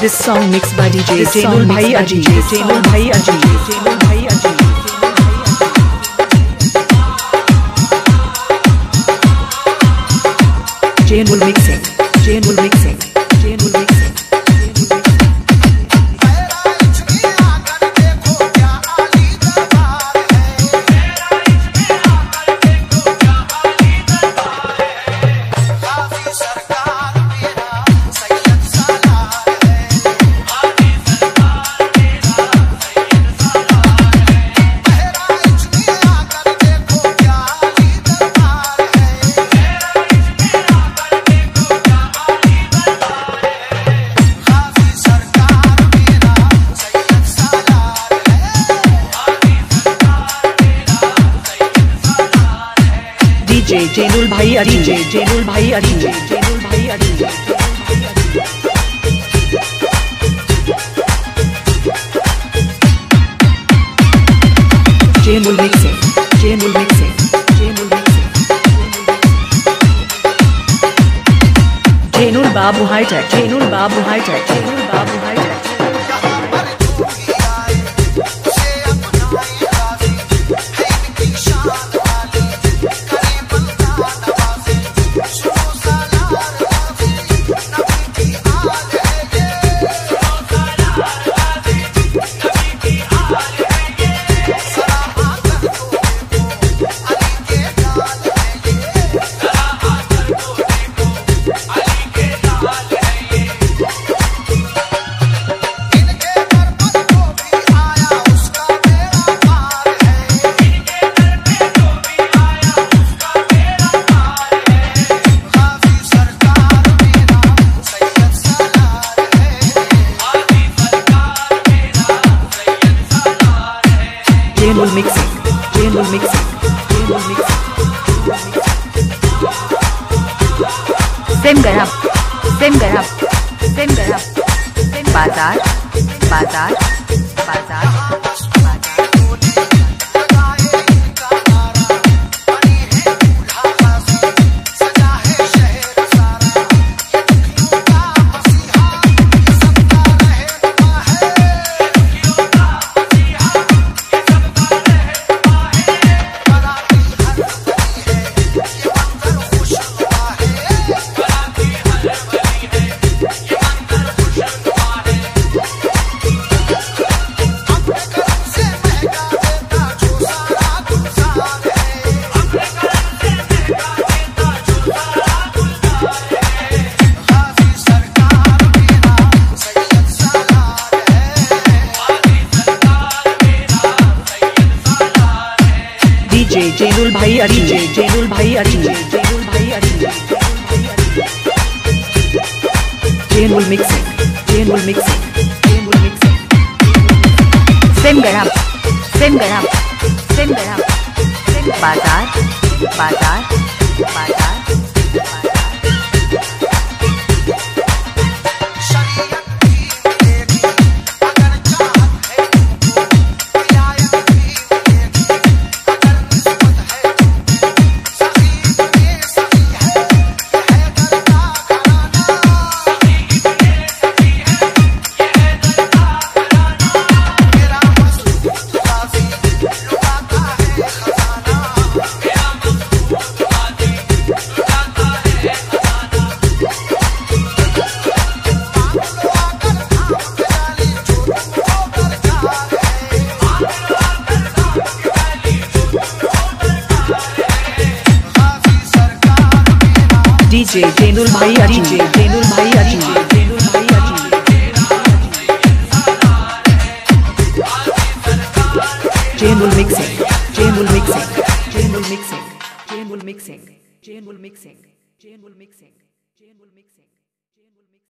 This song mixed by DJ Jainul Bhai Ajit. Jainul Bhai Ajit. Jainul Bhai Ajit. Jainul mixing. Jainul mixing. जे जे नूल भाई अरी जे जे नूल भाई अरी जे जे नूल भाई अरी Jainul mix Jainul mix Jainul mix Jainul बाबू high tech Jainul बाबू high tech Jainul बाबू सेम गरम सेम गरम सेम गरम बाज़ार बाज़ार बाज़ार। Jainul Bhai Ajit. DJ Jainul Bhai Ajit. Jainul Bhai Ajit. Jainul mixing. Jainul mixing. Jainul mixing. सेम गरम सेम गरम सेम गरम सेम बाज़ार बाज़ार बाज़ार बाज़ार डीजे तेंदुल भाई अजी तेंदुल भाई अजी चेंबुल मिक्सिंग चेंबुल मिक्सिंग चेंबुल मिक्सिंग चेंबुल मिक्सिंग चेंबुल मिक्सिंग चेंबुल मिक्सिंग चेंबुल मिक्सिंग।